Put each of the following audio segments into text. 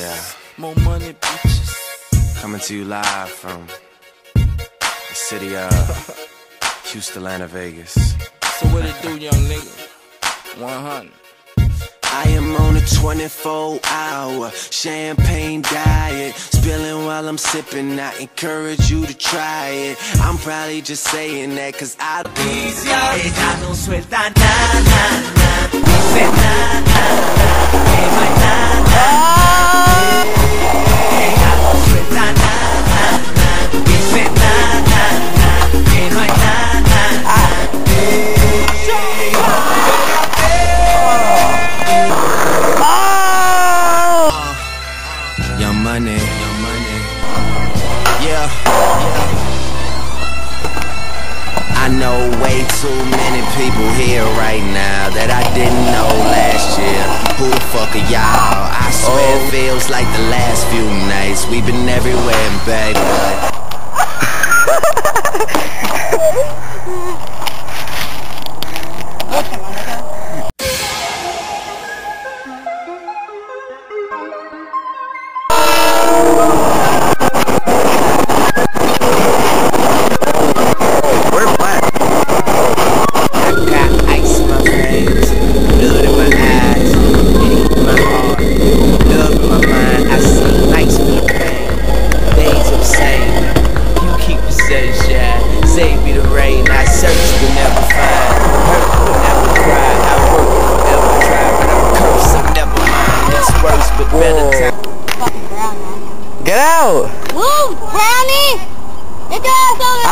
Yeah. More money, bitches. Coming to you live from the city of Houston, Atlanta, Vegas. So what it do, young nigga? 100. I am on a 24 hour champagne diet. Spilling while I'm sipping. I encourage you to try it. I'm probably just saying that cause I. Ella no suelta nada, na, dice na, na, na, Young money, young money. Yeah. I know way too many people here right now that I didn't know last year. Who the fuck are y'all? I swear it oh. feels like the last few nights. We've been everywhere and save me the rain. I search but never find,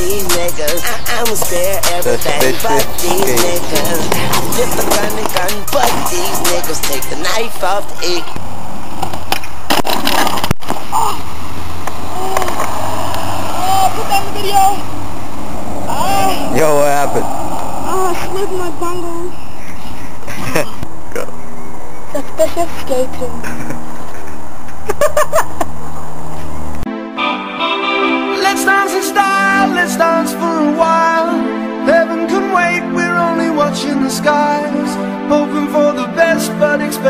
these niggas. I, I'ma spare everything. bitch Fuck these niggas. I flip the gun and gun. Fuck these niggas. Take the knife off the egg. Oh, put that in the video! Ah, Yo, what happened? oh, I slipped my bungles. Go. Suspicious skating.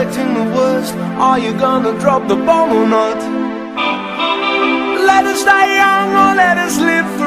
expecting the worst. Are you gonna drop the bomb or not? Let us die young or let us live